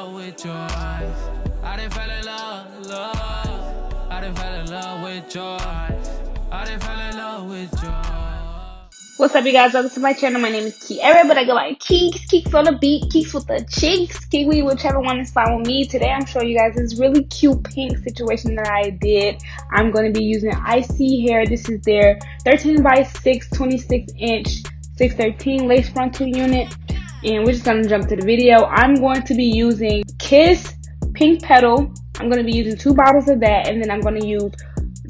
love with your eyes. I in love, love. I in love with your eyes. I in love with your eyes. What's up, you guys? Welcome to my channel. My name is Kierra, but I go by Keeks, Keeks on the beat, Keeks with the cheeks, Kiwi, whichever one is fine with me. Today, I'm showing you guys this really cute pink situation that I did. I'm going to be using Isee Hair. This is their 13 by 6, 26 inch, 613 lace frontal unit. And we're just to jump to the video. I'm going to be using Kiss Pink Petal. I'm to be using two bottles of that, and then I'm to use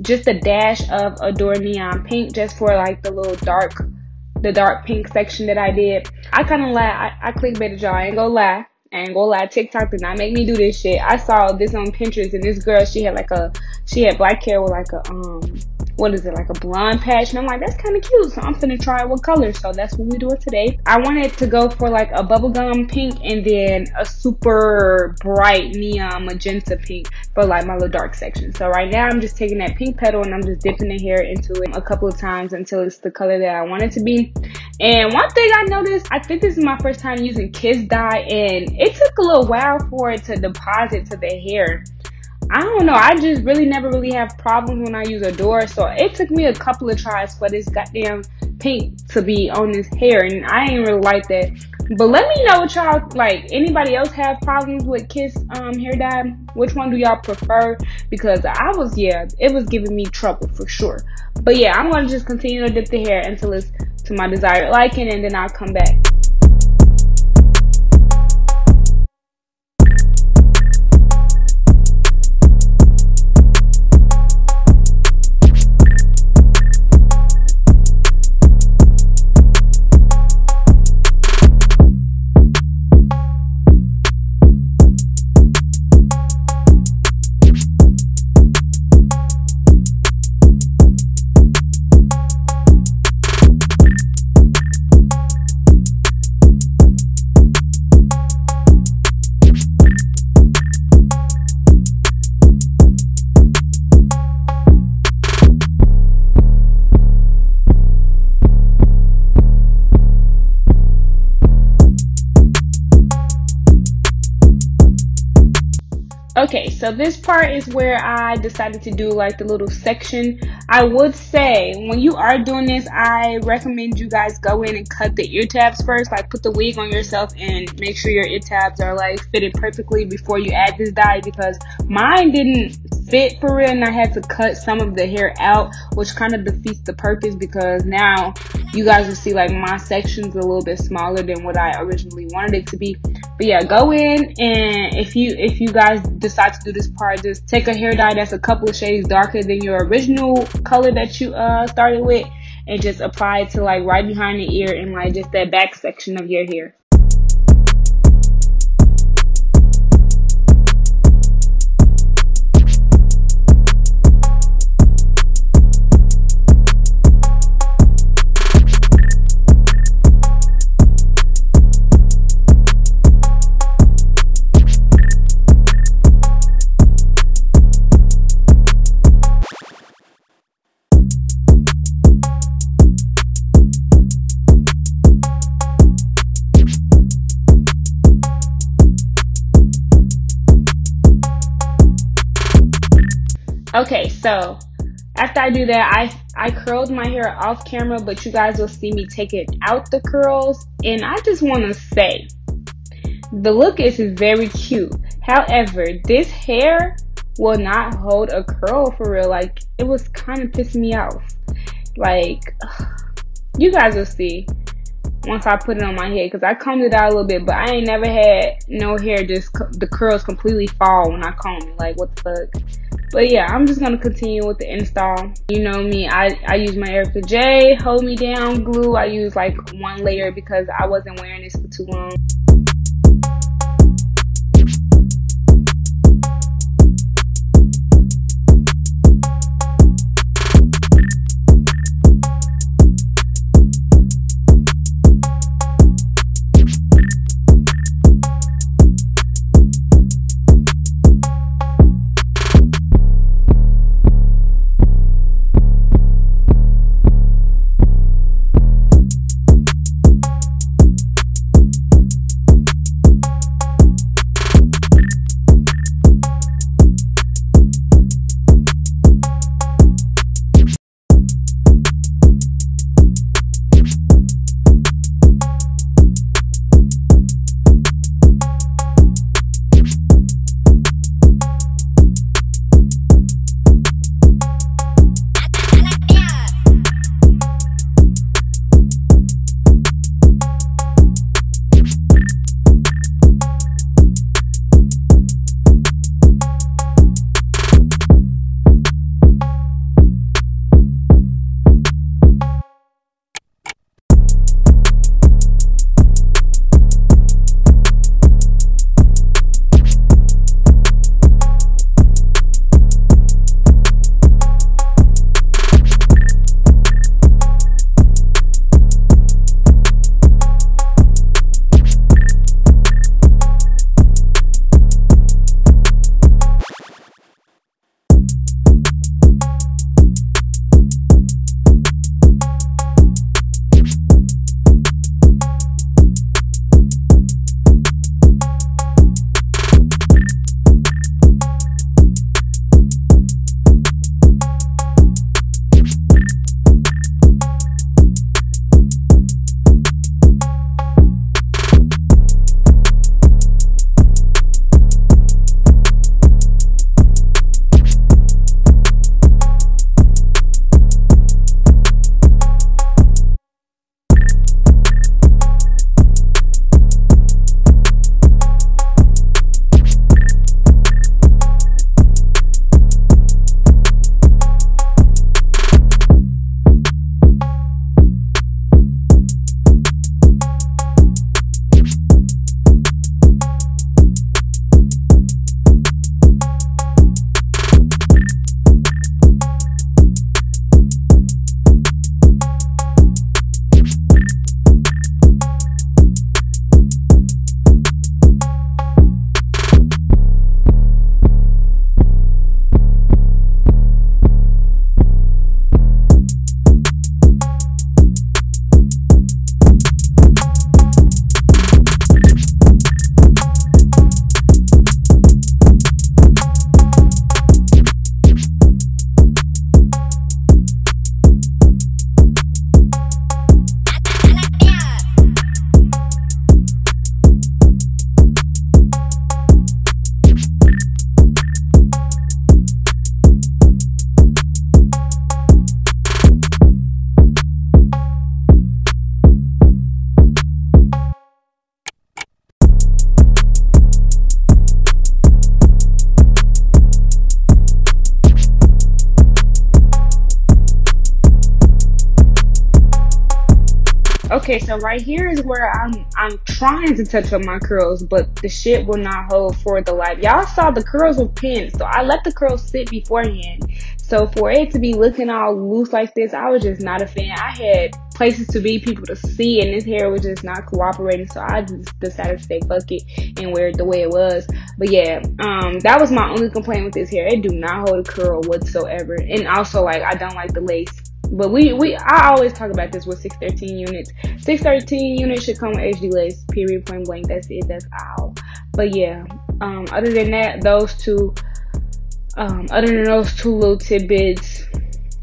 just a dash of Adore Neon Pink just for like the little dark the dark pink section that I did. I kind of lie. I, I clickbaited y'all. I ain't gonna lie. I ain't gonna lie. TikTok did not make me do this shit. I saw this on Pinterest and this girl, she had like a, she had black hair with like a, um, what is it, like a blonde patch. And I'm like, that's kind of cute. So I'm gonna try it with color. So that's what we do it today. I wanted to go for like a bubblegum pink and then a super bright neon magenta pink for like my little dark section. So right now I'm just taking that pink petal and I'm just dipping the hair into it a couple of times until it's the color that I want it to be. And one thing I noticed, I think this is my first time using Kiss dye and it took a little while for it to deposit to the hair. I don't know. I just really never really have problems when I use Adore. So it took me a couple of tries for this goddamn pink to be on this hair. And I ain't really like that. But let me know what y'all like. Anybody else have problems with Kiss um, hair dye? Which one do y'all prefer? Because I was, yeah, it was giving me trouble for sure. But yeah, I'm to just continue to dip the hair until it's to my desired liking and then I'll come back. So this part is where I decided to do like the little section. I would say when you are doing this, I recommend you guys go in and cut the ear tabs first. Like put the wig on yourself and make sure your ear tabs are like fitted perfectly before you add this dye because mine didn't fit for real and I had to cut some of the hair out, which kind of defeats the purpose because now you guys will see like my section's a little bit smaller than what I originally wanted it to be. But yeah, go in and if you if you guys decide to do this part, just take a hair dye that's a couple of shades darker than your original color that you uh started with and just apply it to like right behind the ear and like just that back section of your hair. Okay, so after I do that, I I curled my hair off camera, but you guys will see me take it out the curls. And I just want to say, the look is very cute. However, this hair will not hold a curl for real. Like, it was kind of pissing me off. Like, you guys will see once I put it on my head because I combed it out a little bit, but I ain't never had no hair just the curls completely fall when I comb. Like, what the fuck? But yeah, I'm just gonna continue with the install. You know me, I, I use my Erica J hold me down glue. I use like one layer because I wasn't wearing this for too long. Okay, so right here is where I'm I'm trying to touch up my curls, but the shit will not hold for the life. Y'all saw the curls were pinned, so I let the curls sit beforehand. So for it to be looking all loose like this, I was just not a fan. I had places to be, people to see, and this hair was just not cooperating. So I just decided to stay fuck it and wear it the way it was. But yeah, um, that was my only complaint with this hair. It do not hold a curl whatsoever, and also like I don't like the lace. But we, we, I always talk about this with 613 units. 613 units should come with HD lace, period, point blank. That's it, that's all. But yeah, um, other than that, those two, um, other than those two little tidbits,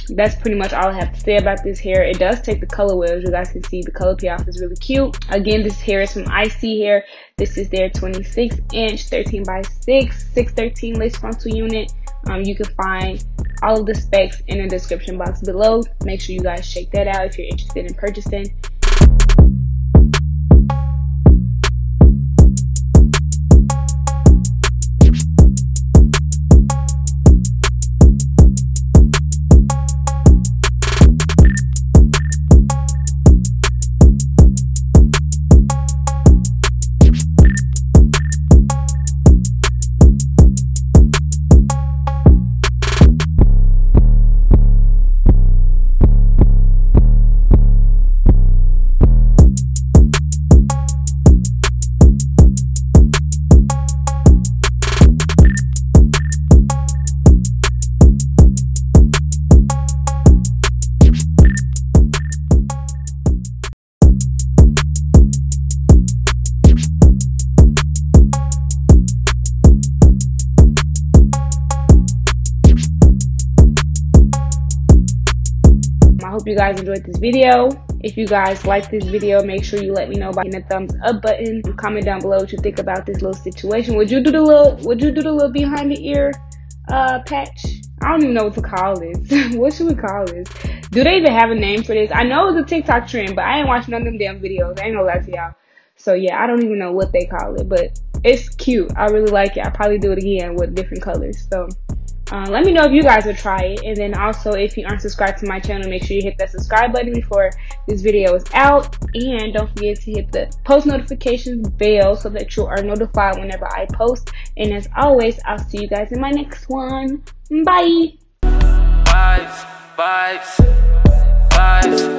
that's pretty much all I have to say about this hair. It does take the color well, as you guys can see. The color payoff is really cute. Again, this hair is from Isee Hair. This is their 26 inch, 13 by 6, 613 lace frontal unit. Um, you can find all of the specs in the description box below. Make sure you guys check that out if you're interested in purchasing. Hope you guys enjoyed this video. If you guys like this video, make sure you let me know by hitting the thumbs up button. Comment down below what you think about this little situation. Would you do the little would you do the little behind the ear uh patch? I don't even know what to call this. what should we call this? Do they even have a name for this? I know it's a TikTok trend, but I ain't watching none of them damn videos. I ain't gonna lie to y'all. So yeah, I don't even know what they call it, but it's cute. I really like it. I probably do it again with different colors. So uh, let me know if you guys would try it. And then also, if you aren't subscribed to my channel, make sure you hit that subscribe button before this video is out. And don't forget to hit the post notifications bell so that you are notified whenever I post. And as always, I'll see you guys in my next one. Bye. Vibes, vibes, vibes.